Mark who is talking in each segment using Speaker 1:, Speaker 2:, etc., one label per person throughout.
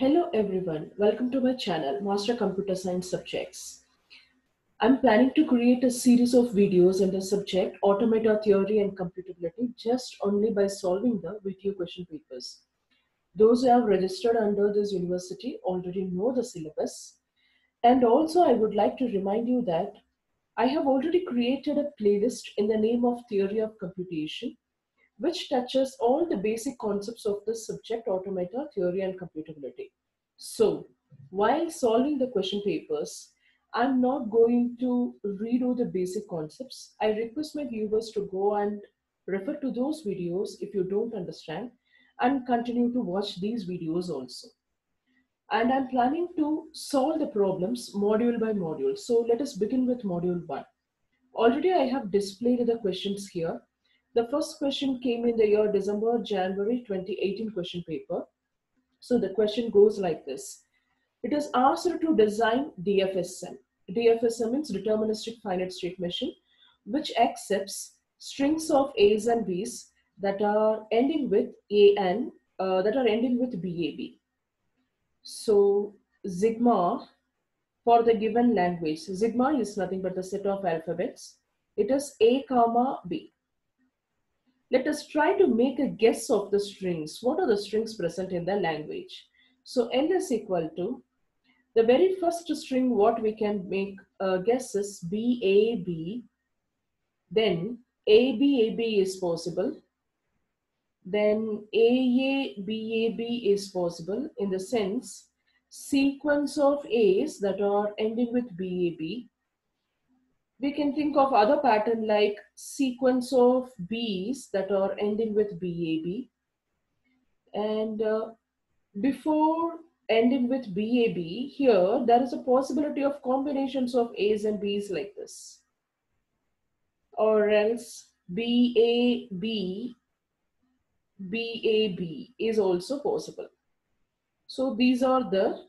Speaker 1: Hello everyone, welcome to my channel, Master Computer Science Subjects. I'm planning to create a series of videos on the subject Automata Theory and Computability just only by solving the VTU question papers. Those who have registered under this university already know the syllabus. And also I would like to remind you that I have already created a playlist in the name of Theory of Computation which touches all the basic concepts of this subject, automata, theory, and computability. So, while solving the question papers, I'm not going to all the basic concepts. I request my viewers to go and refer to those videos if you don't understand and continue to watch these videos also. And I'm planning to solve the problems module by module. So let us begin with module one. Already I have displayed the questions here the first question came in the year December, January 2018 question paper. So the question goes like this. It is asked to design DFSM. DFSM means deterministic finite state machine, which accepts strings of A's and B's that are ending with AN, uh, that are ending with BAB. So sigma for the given language, sigma is nothing but the set of alphabets. It is A comma B. Let us try to make a guess of the strings. What are the strings present in the language? So L is equal to, the very first string what we can make a guess is BAB. Then ABAB is possible. Then AABAB is possible in the sense sequence of A's that are ending with BAB we can think of other pattern like sequence of B's that are ending with BAB. And uh, before ending with BAB, here there is a possibility of combinations of A's and B's like this. Or else BAB, BAB is also possible. So these are the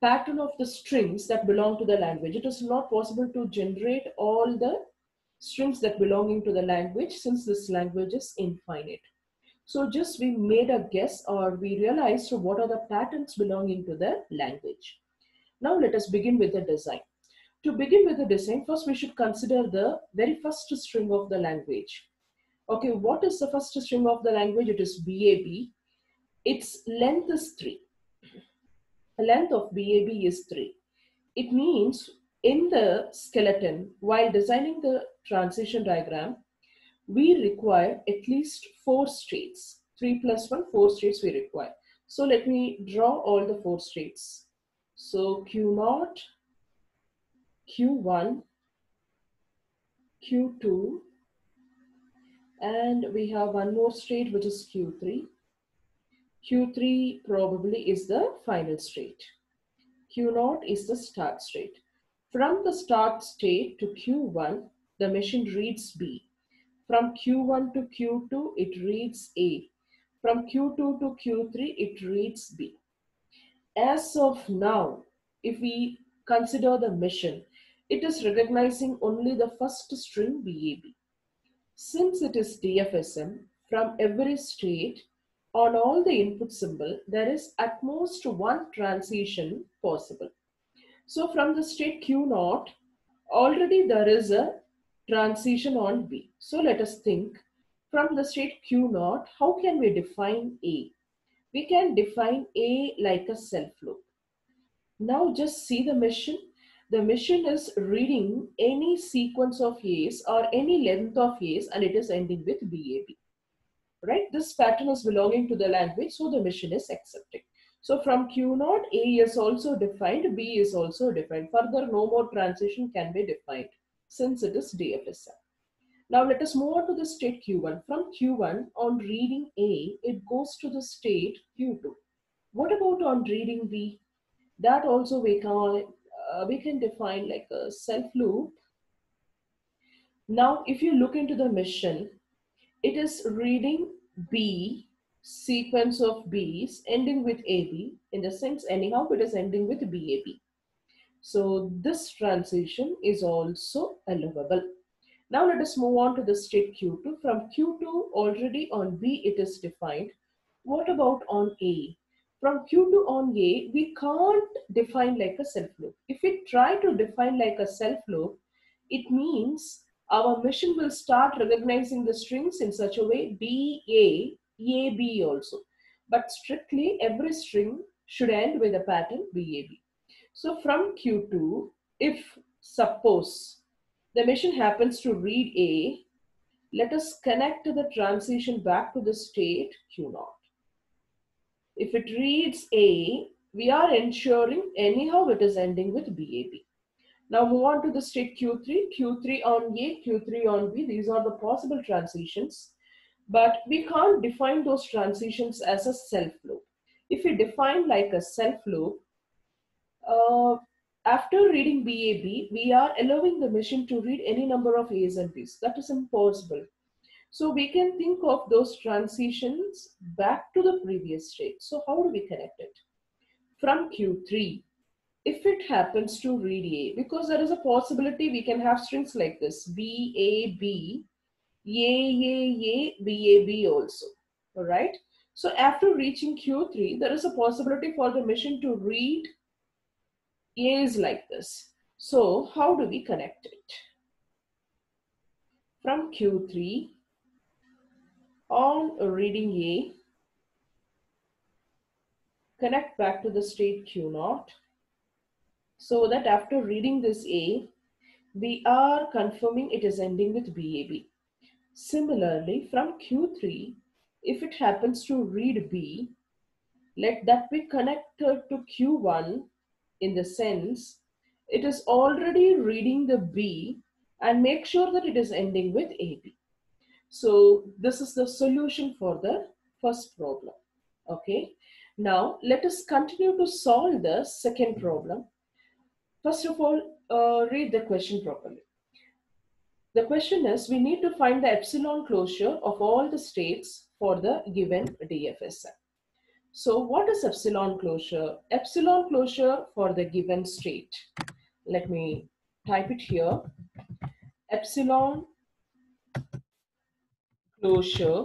Speaker 1: pattern of the strings that belong to the language. It is not possible to generate all the strings that belonging to the language since this language is infinite. So just we made a guess or we realized what are the patterns belonging to the language. Now let us begin with the design. To begin with the design, first we should consider the very first string of the language. Okay, what is the first string of the language? It is BAB. Its length is 3 the length of BAB is 3. It means in the skeleton, while designing the transition diagram, we require at least four states. 3 plus 1, 4 states we require. So let me draw all the four states. So Q0, Q1, Q2, and we have one more state which is Q3. Q3 probably is the final state. Q0 is the start state. From the start state to Q1, the machine reads B. From Q1 to Q2, it reads A. From Q2 to Q3, it reads B. As of now, if we consider the machine, it is recognizing only the first string BAB. Since it is DFSM, from every state, on all the input symbol, there is at most one transition possible. So from the state Q0, already there is a transition on B. So let us think from the state Q0, how can we define A? We can define A like a self loop. Now just see the machine. The machine is reading any sequence of A's or any length of A's and it is ending with BAB right? This pattern is belonging to the language, so the machine is accepting. So from Q0, A is also defined, B is also defined. Further, no more transition can be defined since it is DFSM. Now let us move on to the state Q1. From Q1, on reading A, it goes to the state Q2. What about on reading B? That also we can, uh, we can define like a self loop. Now, if you look into the machine, it is reading B sequence of B's ending with AB in the sense anyhow it is ending with BAB. So this transition is also allowable. Now let us move on to the state Q2. From Q2 already on B it is defined. What about on A? from Q2 on A, we can't define like a self loop. If we try to define like a self loop, it means our machine will start recognizing the strings in such a way B, A, A, B also. But strictly every string should end with a pattern B, A, B. So from Q2, if suppose the machine happens to read A, let us connect the transition back to the state Q0. If it reads A, we are ensuring anyhow it is ending with BAB. Now move on to the state Q3, Q3 on A, Q3 on B. These are the possible transitions, but we can't define those transitions as a self loop. If we define like a self loop, uh, after reading BAB, we are allowing the machine to read any number of A's and B's. That is impossible. So we can think of those transitions back to the previous state. So how do we connect it? From Q3, if it happens to read A, because there is a possibility we can have strings like this, B, A, B, A, A, A, B, A, B also, all right? So after reaching Q3, there is a possibility for the machine to read A's like this. So how do we connect it? From Q3, on reading A, connect back to the state Q naught so that after reading this A, we are confirming it is ending with BAB. Similarly, from Q3, if it happens to read B, let that be connected to Q1 in the sense it is already reading the B and make sure that it is ending with AB. So this is the solution for the first problem. Okay. Now let us continue to solve the second problem. First of all, uh, read the question properly. The question is, we need to find the epsilon closure of all the states for the given DFSM. So what is epsilon closure? Epsilon closure for the given state. Let me type it here. Epsilon closure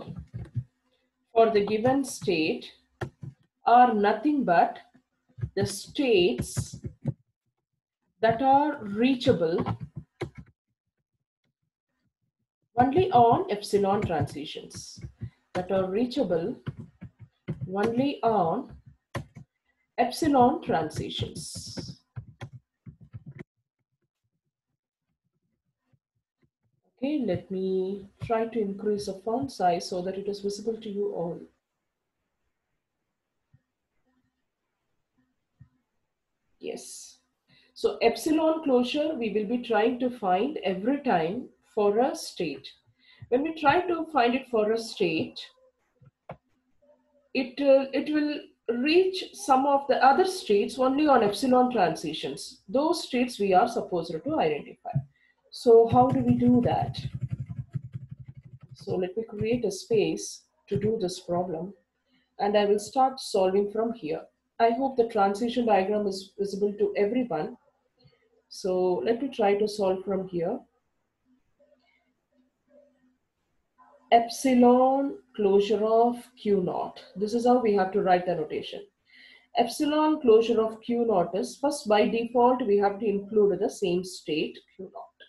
Speaker 1: for the given state are nothing but the states that are reachable only on epsilon transitions that are reachable only on epsilon transitions. Okay, let me try to increase the font size so that it is visible to you all. Yes. So epsilon closure, we will be trying to find every time for a state. When we try to find it for a state, it, uh, it will reach some of the other states only on epsilon transitions. Those states we are supposed to identify. So how do we do that? So let me create a space to do this problem and I will start solving from here. I hope the transition diagram is visible to everyone. So let me try to solve from here. Epsilon closure of Q naught. This is how we have to write the notation. Epsilon closure of Q naught is first by default we have to include the same state Q naught.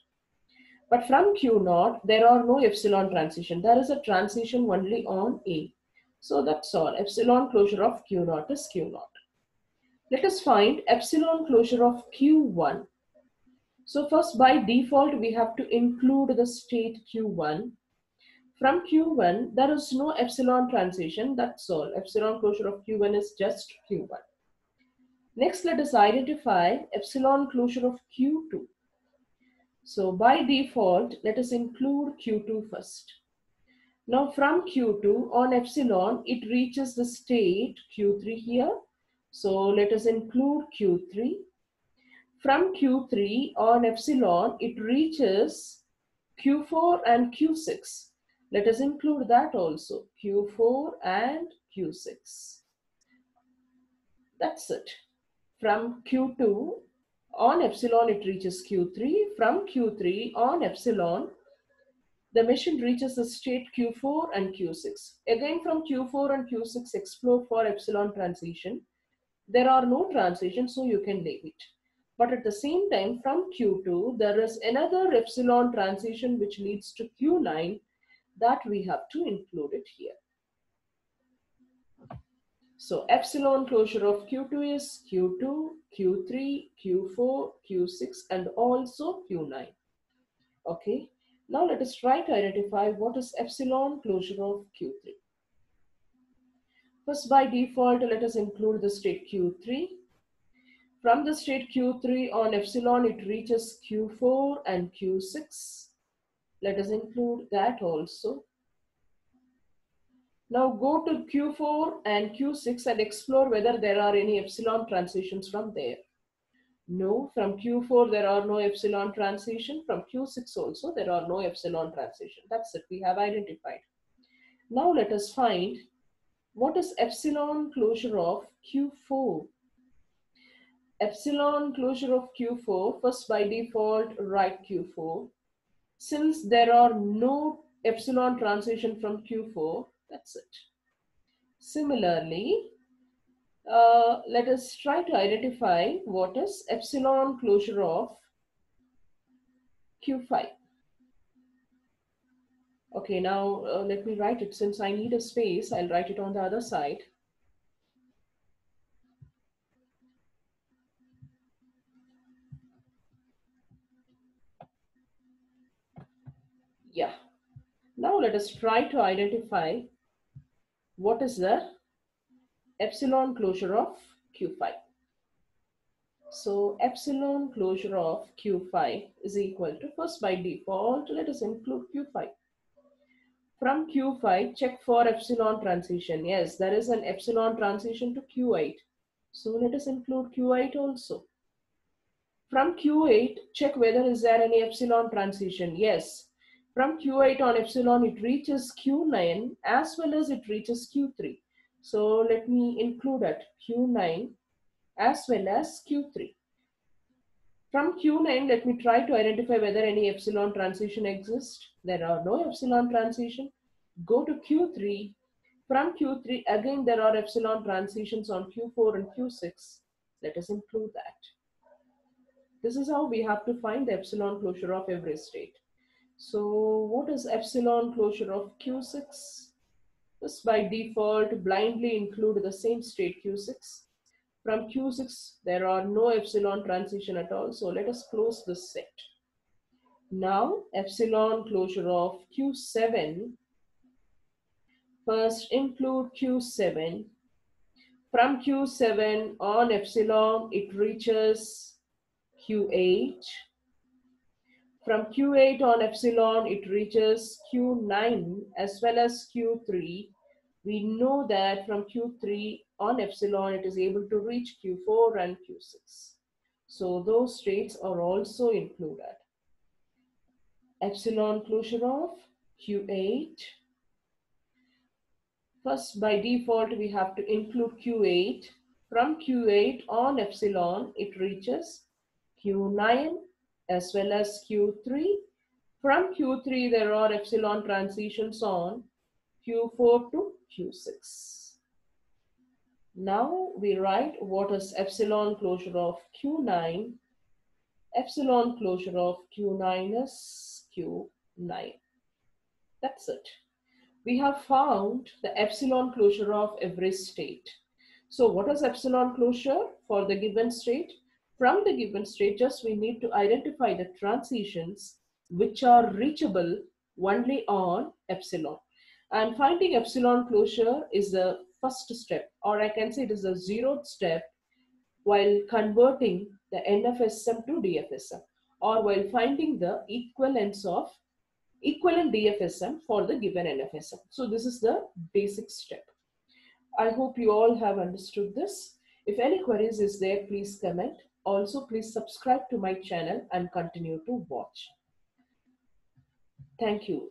Speaker 1: But from Q naught, there are no epsilon transition. There is a transition only on A. So that's all. Epsilon closure of Q naught is Q naught. Let us find epsilon closure of Q1. So first by default, we have to include the state Q1. From Q1, there is no epsilon transition. That's all. Epsilon closure of Q1 is just Q1. Next, let us identify epsilon closure of Q2. So by default, let us include Q2 first. Now from Q2 on epsilon, it reaches the state Q3 here. So let us include Q3. From Q3 on epsilon, it reaches Q4 and Q6. Let us include that also, Q4 and Q6. That's it. From Q2 on epsilon it reaches Q3. From Q3 on epsilon the machine reaches the state Q4 and Q6. Again from Q4 and Q6 explore for epsilon transition. There are no transitions, so you can leave it. But at the same time, from Q2, there is another epsilon transition which leads to Q9 that we have to include it here. So epsilon closure of Q2 is Q2, Q3, Q4, Q6, and also Q9. Okay, now let us try to identify what is epsilon closure of Q3. First, by default, let us include the state Q3. From the state Q3 on epsilon, it reaches Q4 and Q6. Let us include that also. Now go to Q4 and Q6 and explore whether there are any epsilon transitions from there. No, from Q4 there are no epsilon transition. From Q6 also there are no epsilon transition. That's it, we have identified. Now let us find what is epsilon closure of Q4. Epsilon closure of Q4, first by default write Q4. Since there are no epsilon transition from Q4, that's it. Similarly, uh, let us try to identify what is epsilon closure of Q5. Okay, now uh, let me write it. Since I need a space, I'll write it on the other side. Yeah. Now let us try to identify what is the epsilon closure of Q5. So epsilon closure of Q5 is equal to, first by default, let us include Q5. From Q5, check for epsilon transition. Yes, there is an epsilon transition to Q8. So let us include Q8 also. From Q8, check whether is there any epsilon transition. Yes, from Q8 on epsilon, it reaches Q9 as well as it reaches Q3. So let me include it Q9 as well as Q3. From Q9, let me try to identify whether any epsilon transition exists. There are no epsilon transition. Go to Q3. From Q3, again, there are epsilon transitions on Q4 and Q6. Let us include that. This is how we have to find the epsilon closure of every state. So what is epsilon closure of Q6? Just by default, blindly include the same state Q6. From Q6, there are no epsilon transition at all. So let us close this set. Now, epsilon closure of Q7. First, include Q7. From Q7 on epsilon, it reaches Q8 from Q8 on epsilon, it reaches Q9 as well as Q3. We know that from Q3 on epsilon, it is able to reach Q4 and Q6. So those states are also included. Epsilon closure of Q8. First, by default, we have to include Q8. From Q8 on epsilon, it reaches Q9 as well as Q3. From Q3, there are epsilon transitions on Q4 to Q6. Now we write what is epsilon closure of Q9. Epsilon closure of Q9 is Q9. That's it. We have found the epsilon closure of every state. So what is epsilon closure for the given state? From the given state, just we need to identify the transitions which are reachable only on epsilon. And finding epsilon closure is the first step, or I can say it is a zeroth step while converting the NFSM to DFSM, or while finding the equivalence of equivalent DFSM for the given NFSM. So this is the basic step. I hope you all have understood this. If any queries is there, please comment. Also, please subscribe to my channel and continue to watch. Thank you.